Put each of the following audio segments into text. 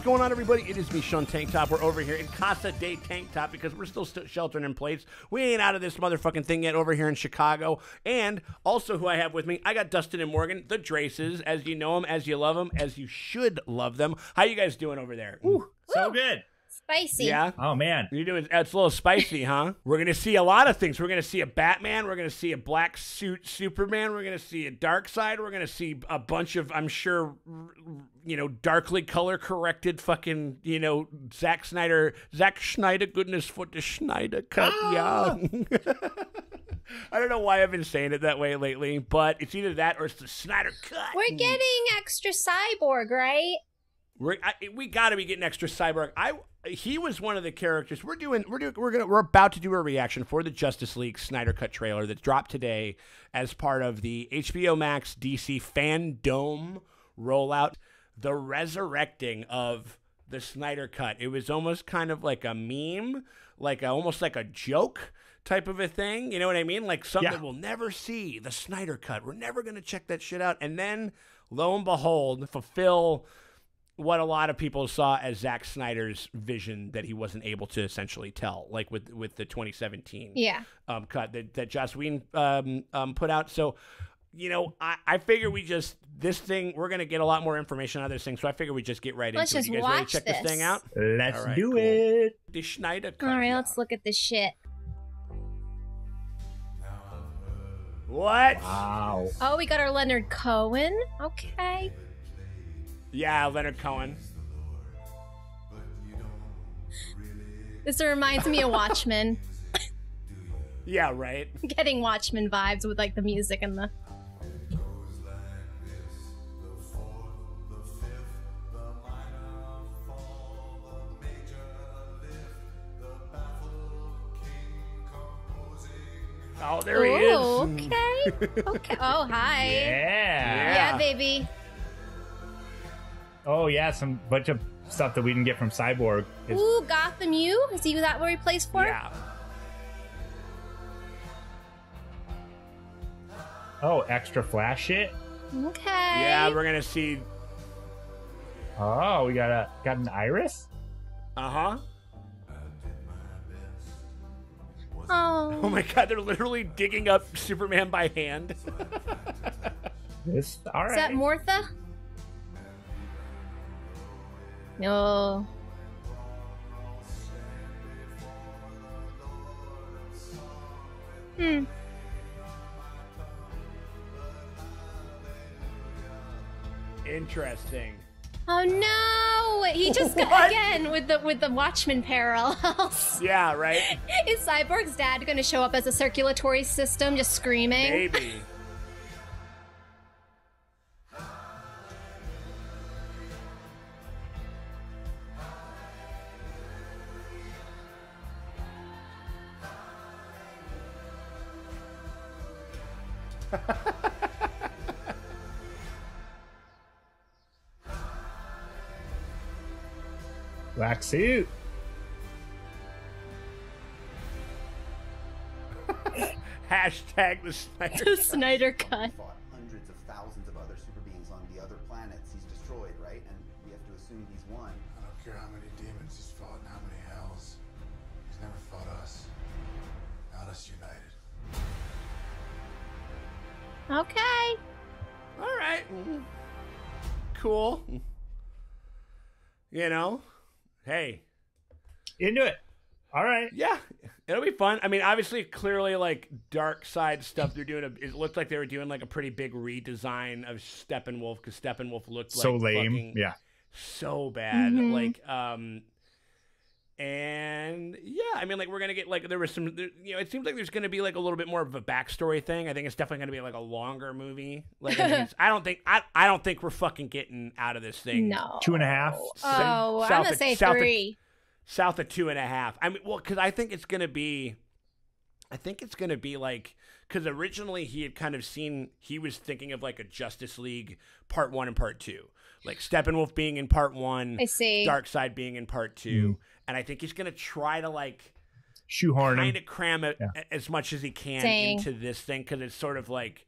What's going on, everybody? It is me, Sean Tank Top. We're over here in Casa de Tank Top because we're still st- sheltering in place. We ain't out of this motherfucking thing yet over here in Chicago. And also, who I have with me, I got Dustin and Morgan, the Drases, as you know them, as you love them, as you should love them. How you guys doing over there? So good. Spicy. Yeah. Oh man. You're doing it's a little spicy, huh? We're gonna see a lot of things. We're gonna see a Batman. We're gonna see a black suit Superman. We're gonna see a Darkseid. We're gonna see a bunch of, I'm sure, you know, darkly color corrected fucking, you know, Zack Snyder, Zack Schneider. Goodness for the Schneider cut, ah! yeah. I don't know why I've been saying it that way lately, but it's either that or it's the Snyder cut. We're getting extra cyborg, right? We're, I, we got to be getting extra cyborg. I he was one of the characters. We're doing we're doing we're gonna we're about to do a reaction for the Justice League Snyder Cut trailer that dropped today as part of the HBO Max DC Fandom rollout. The resurrecting of the Snyder Cut. It was almost kind of like a meme, like a, almost like a joke type of a thing. You know what I mean? Like something Yeah. we'll never see. The Snyder Cut. We're never gonna check that shit out. And then lo and behold, fulfill what a lot of people saw as Zack Snyder's vision that he wasn't able to essentially tell, like with with the 2017 Yeah. um, cut that that Joss Whedon um, um, put out. So, you know, I, I figure we just this thing we're gonna get a lot more information on this thing. So I figure we just get right Let's into it. just You guys ready to watch check this. this. thing out? Let's All right, do cool. it. The Schneider cut. All right, let's look at this shit. What? Wow. Oh, we got our Leonard Cohen. Okay. Yeah, Leonard Cohen. This reminds me of Watchmen. Yeah, right. Getting Watchmen vibes with like the music and the. Oh, there he is. Ooh, okay. Okay. Oh, hi. Yeah. Yeah, baby. Oh yeah, some bunch of stuff that we didn't get from Cyborg. Is, Ooh, Gotham U. Is he that where he plays for? Yeah. oh, extra flash shit. Okay. Yeah, we're gonna see. Oh, we got a got an iris. Uh huh. Oh. Oh my God, they're literally digging up Superman by hand. This all Is that right. Martha? No. Hmm. Interesting. Oh no! He just got again with the with the Watchmen parallels. Yeah, right. Is Cyborg's dad going to show up as a circulatory system, just screaming? Maybe. Black suit. Hashtag the Snyder. The Snyder Cut. fought hundreds of thousands of other super beings on the other planets he's destroyed, right? And we have to assume he's won. I don't care how many demons he's fought and how many hells. He's never fought us. Not us united. Okay. All right. Cool. You know, hey, Into it. All right. yeah, it'll be fun. I mean, obviously, clearly, like Darkseid stuff. They're doing. A, it looked like they were doing like a pretty big redesign of Steppenwolf because Steppenwolf looked like So lame. fucking Yeah. so bad. Mhm. Like, um, and yeah, I mean, like we're gonna get like there was some, there, you know, it seems like there's gonna be like a little bit more of a backstory thing. I think it's definitely gonna be like a longer movie. Like, I, I don't think I, I don't think we're fucking getting out of this thing. No. Two and a half. Oh, South I'm gonna of- say south of- three. south of two and a half. I mean, well, because I think it's gonna be, I think it's gonna be like, because originally he had kind of seen, he was thinking of like a Justice League part one and part two, like Steppenwolf being in part one, I see. Darkseid being in part two, and I think he's gonna try to like Shoehorn kind him. of cram it Yeah. as much as he can Dang. into this thing because it's sort of like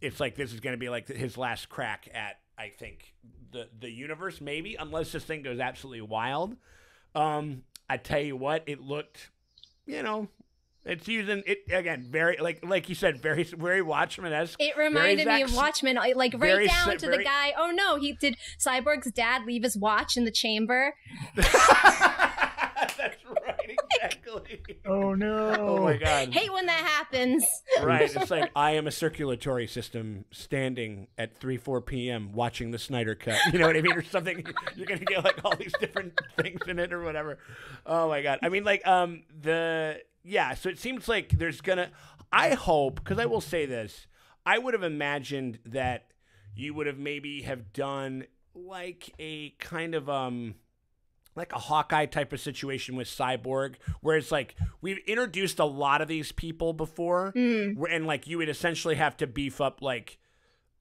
it's like this is going to be like his last crack at I think the the universe, maybe, unless this thing goes absolutely wild. Um, I tell you what, it looked, you know, it's using it again, very like like you said, very very Watchmen esque. It reminded me of Watchmen, like right very down to very- the guy. Oh no, he did. Cyborg's dad leave his watch in the chamber. That's right, exactly. Oh no! Oh my god. Hate when that happens. Right. It's like I am a circulatory system standing at 3, 4 p.m. watching the Snyder cut. You know what I mean? Or something. You're going to get like all these different things in it or whatever. Oh my God. I mean, like, um, the, yeah. So it seems like there's to, I hope, because I will say this, I would have imagined that you would have maybe have done like a kind of, um, like a Hawkeye type of situation with Cyborg, where it's like we've introduced a lot of these people before, Mm. where- and like you would essentially have to beef up like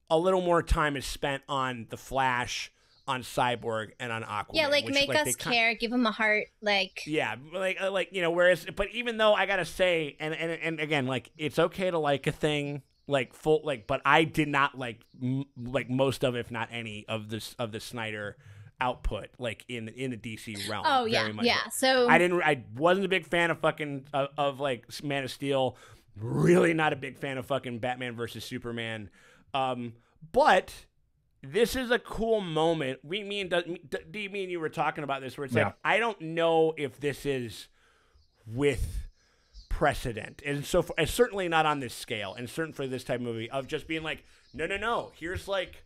a little more time is spent on the Flash, on Cyborg, and on Aquaman. Yeah, like which, make they us care, give him a heart. Like yeah, like uh, like you know, whereas, but even though I gotta say, and and and again, like it's okay to like a thing, like full, like, but I did not like m- like most of, if not any of this of the Snyder output, like in in the DC realm. oh yeah, very much yeah. So I didn't. I wasn't a big fan of fucking of, of like Man of Steel. Really not a big fan of fucking Batman versus Superman. Um, but this is a cool moment. We mean D, D me and you were talking about this, where it's Yeah. like I don't know if this is with precedent, and so for, and certainly not on this scale, and certain for this type of movie of just being like, no, no, no. Here's like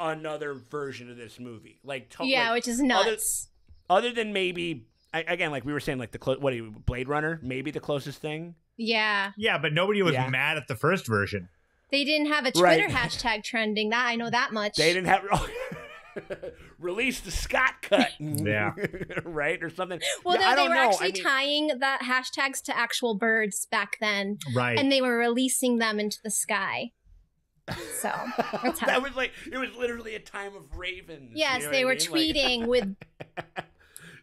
another version of this movie, like to- yeah, like, which is other- nuts. other than maybe I- again like we were saying like the clo- what are you, Blade Runner maybe the closest thing yeah, Yeah, but nobody was Yeah. mad at the first version. They didn't have a Right. Twitter hashtag trending. That I know that much. they didn't have release the Scott cut Yeah. right or something Well, Yeah, no, I they don't were know. actually I mean, tying the hashtags to actual birds back then, Right. and they were releasing them into the sky. So that's how. that was like it was literally a time of ravens you yes, know they what I were mean? Like, tweeting with.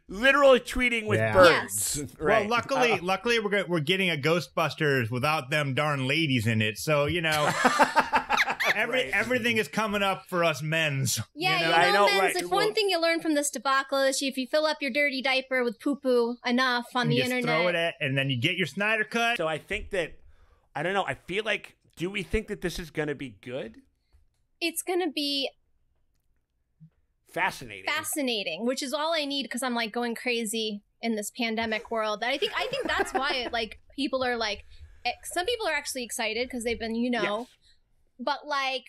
Literally tweeting with Yeah. birds Yes. right Well, luckily, Uh, luckily we're go- we're getting a Ghostbusters without them darn ladies in it. So you know, every Right. everything is coming up for us men's. Yeah, you know? know, I know, men's, right, if well- one thing you learn from this debacle is if you fill up your dirty diaper with poo poo enough on the you internet, throw it at, and then you get your Snyder cut. so I think that I don't know I feel like do we think that this is going to be good it's gonna be fascinating fascinating, which is all I need because I'm like going crazy in this pandemic world. I think I think that's why like people are like, some people are actually excited because they've been, you know, Yes. but like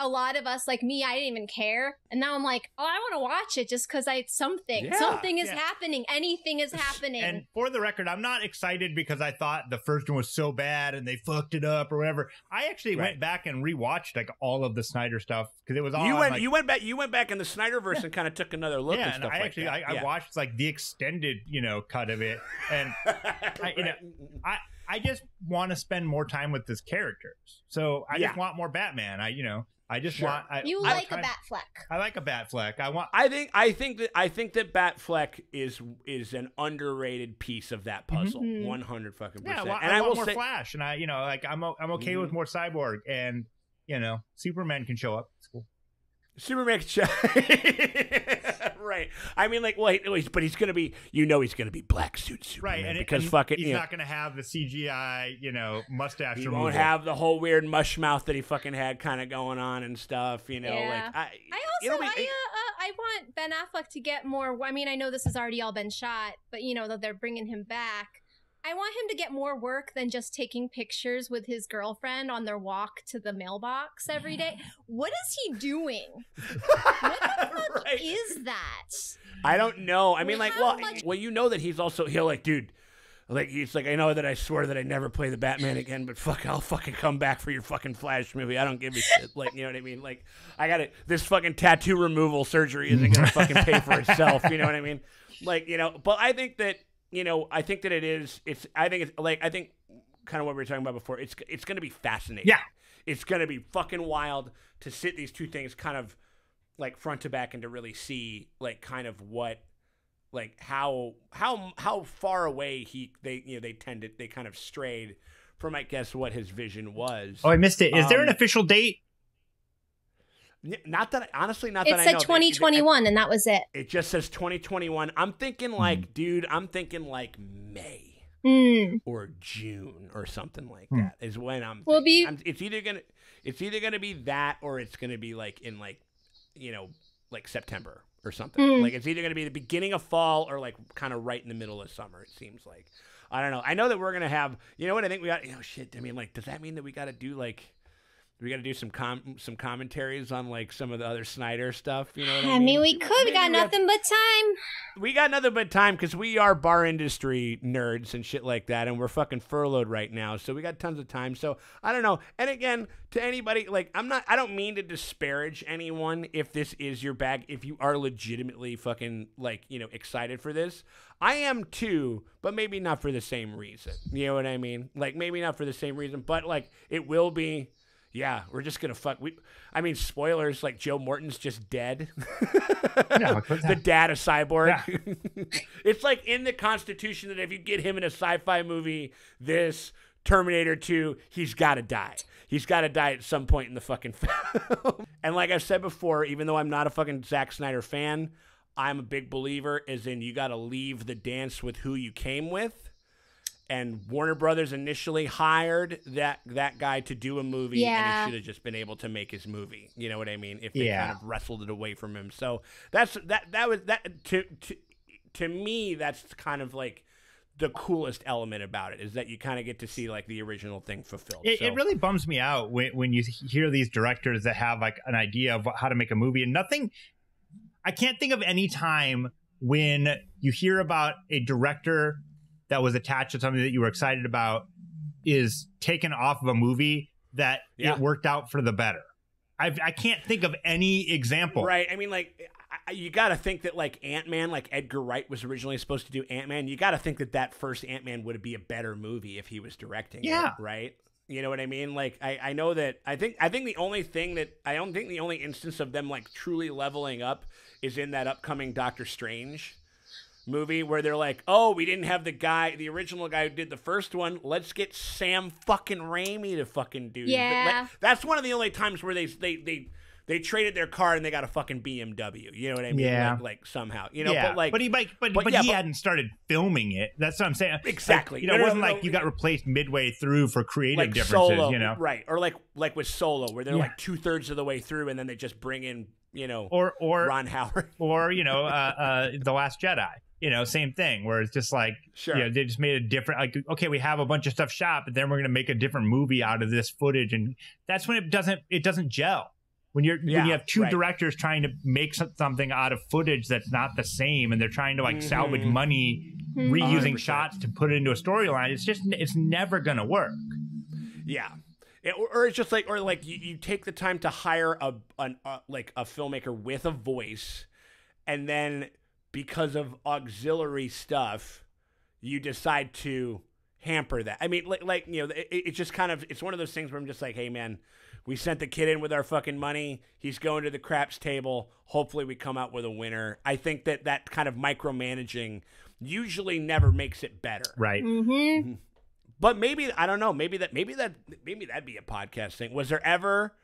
a lot of us, like me, I didn't even care, and now I'm like, oh, I want to watch it just because I something, Yeah, something is yeah. happening, anything is happening. And for the record, I'm not excited because I thought the first one was so bad and they fucked it up or whatever. I actually Right. went back and rewatched like all of the Snyder stuff because it was all you went like, you went back you went back in the Snyderverse and kind of took another look yeah, and and stuff I like actually that. I, yeah. I watched like the extended you know cut of it, and I- you know, I I just want to spend more time with this characters. So I Yeah. just want more Batman. I you know I just Sure. want I, you I'm like a Batfleck. I like a Batfleck. I want I think I think that I think that Batfleck is is an underrated piece of that puzzle. Mhm. One hundred fucking yeah. I percent. want, and I I, want will more say, Flash, and I you know like I'm o- I'm okay Mhm. with more Cyborg, and you know Superman can show up. It's cool. Superman. right. I mean, like, well, he- but he's gonna be. You know, he's gonna be black suit Superman, Right, and it- because and fucking he's you know, not going to have the CGI, you know, mustache he removal. won't have the whole weird mush mouth that he fucking had kind of going on and stuff. You know, Yeah. like I. I it'll also, be- I, uh, uh, I want Ben Affleck to get more. I mean, I know this has already all been shot, but you know that they're bringing him back. I want him to get more work than just taking pictures with his girlfriend on their walk to the mailbox every day. What is he doing? What the fuck Right. is that? I don't know. I mean, like, well, much- well, you know that he's also he'll like, dude, like he's like, I know that I swear that I never play the Batman again, but fuck, I'll fucking come back for your fucking Flash movie. I don't give a shit. Like, you know what I mean? Like, I got it. This fucking tattoo removal surgery isn't gonna fucking pay for itself. You know what I mean? Like, you know, but I think that you know, I think that it is. It's. I think it's like I think kind of what we were talking about before. It's it's gonna be fascinating. Yeah. it's gonna be fucking wild to sit these two things kind of like front to back and to really see like kind of what like how how how far away he they you know they tended they kind of strayed from I guess what his vision was. Oh, I missed it. Is there an Um, official date? N- Not that honestly, not It that I said know. They- 2021, and that was it. It, it just says 2021. I'm thinking like, dude, I'm thinking like May Mm. or June or something like Hmm. that is when I'm. Will be- I'm, it's either gonna, it's either gonna be that or it's gonna be like in like, you know, like September or something. Hmm. Like it's either gonna be the beginning of fall or like kind of right in the middle of summer. It seems like. I don't know. I know that we're gonna have. You know what? I think we got. You know, shit. I mean, like, does that mean that we got to do like? We got to do some com- some commentaries on like some of the other Snyder stuff. You know what I, I mean, we could. We got have- nothing but time. we got nothing but time because we are bar industry nerds and shit like that, and we're fucking furloughed right now, so we got tons of time. So I don't know. And again, to anybody, like I'm not, I don't mean to disparage anyone if this is your bag. If you are legitimately fucking like you know excited for this, I am too, but maybe not for the same reason. You know what I mean? Like maybe not for the same reason, but like it will be. Yeah, we're just gonna fuck. We, I mean, spoilers. Like Joe Morton's just dead. Yeah, but the dad of Cyborg. it's like in the Constitution that if you get him in a sci-fi movie, this Terminator 2, he's got to die. He's got to die at some point in the fucking film. and like I've said before, even though I'm not a fucking Zack Snyder fan, I'm a big believer. As in, you got to leave the dance with who you came with. And Warner Brothers initially hired that that guy to do a movie, and he should have just been able to make his movie. You know what I mean? If they Yeah. kind of wrestled it away from him. So that's that. That was that to to to me. That's kind of like the coolest element about it is that you kind of get to see like the original thing fulfilled. It, So- it really bums me out when, when you hear these directors that have like an idea of how to make a movie and nothing. I can't think of any time when you hear about a director that was attached to something that you were excited about is taken off of a movie that Yeah. it worked out for the better. I've, I can't think of any example. Right. I mean, like, I- I- you got to think that, like, Ant Man, like, Edgar Wright was originally supposed to do Ant Man. You got to think that that first Ant Man would be a better movie if he was directing Yeah. it. Right. You know what I mean? Like, I, I know that, I think, I think the only thing that, I don't think the only instance of them, like, truly leveling up is in that upcoming Doctor Strange movie where they're like, oh, we didn't have the guy, the original guy who did the first one. Let's get Sam fucking Raimi to fucking do. it." But, like, Yeah. that's one of the only times where they they they they traded their car and they got a fucking BMW. You know what I mean? Yeah. Like, like somehow, you know. yeah, but like, he might, but, but but, yeah, he but- hadn't started filming it. That's what I'm saying. Like, Exactly. you know, No, it wasn't no, like no. you got replaced midway through for creative like differences. solo, you know, right? Or like like with Solo, where they're Yeah. like two thirds of the way through and then they just bring in, you know, or or Ron Howard. or you know, uh, uh, the Last Jedi. You know, same thing. Where it's just like, Sure. you know, they just made a different. Like, okay, we have a bunch of stuff shot, but then we're going to make a different movie out of this footage, and that's when it doesn't it doesn't gel. When you're Yeah, when you have two right. directors trying to make something out of footage that's not the same, and they're trying to like salvage Mhm. money Mhm. reusing 100%. shots to put it into a storyline. It's just it's never going to work. Yeah. Yeah, or, or it's just like, or like you, you take the time to hire a an uh, like a filmmaker with a voice, and then because of auxiliary stuff, you decide to hamper that. I mean, like, like you know, it, it's just kind of it's one of those things where I'm just like, hey man, we sent the kid in with our fucking money. He's going to the craps table. Hopefully, we come out with a winner. I think that that kind of micromanaging usually never makes it better. Right. Mm-hmm. But maybe I don't know. Maybe that maybe that maybe that'd be a podcast thing. Was there ever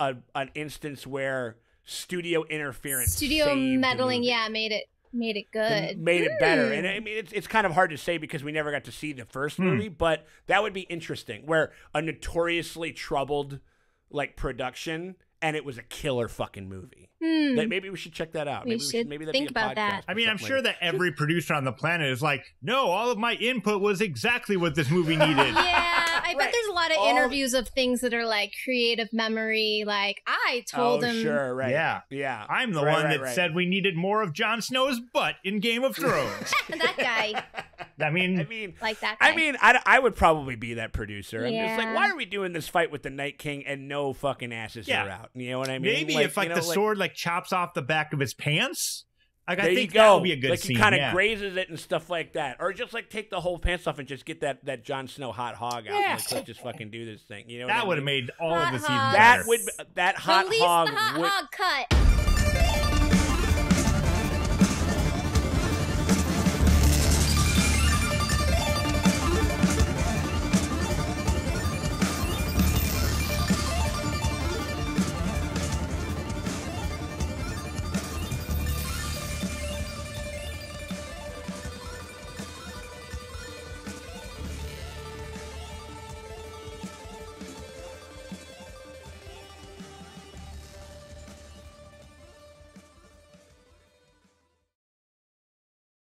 a an instance where studio interference, Studio saved the meddling, movie? yeah, made it made it The- good. made it better. Hmm. And I mean, it's it's kind of hard to say because we never got to see the first Hmm. movie, but that would be interesting. Where a notoriously troubled like production, and it was a killer fucking movie. Hmm. That maybe we should check that out. We maybe we should should maybe think be a about that. I mean, I'm sure like that every producer on the planet is like, no, all of my input was exactly what this movie needed. yeah, I Right. bet there's a lot of All- interviews of things that are like creative memory. Like I told oh, him, sure, right. Yeah. Yeah. I'm the Right, one right, that right. said we needed more of Jon Snow's butt in Game of Thrones. that guy, I mean, I mean, like that guy. I mean, I, I would probably be that producer. I'm just like, why are we doing this fight with the Night King and no fucking asses Yeah. are out? You know what I mean? maybe if like you know, the sword like chops off the back of his pants, like there I you think go. that would be a good like scene. he kind of yeah. grazes it and stuff like that, or just like take the whole pants off and just get that that Jon Snow hot hog out. Yeah. Like, let's just fucking do this thing. You know that would have made all Hot of the seasons hog. that would that hot Release hog the hot would, hog cut.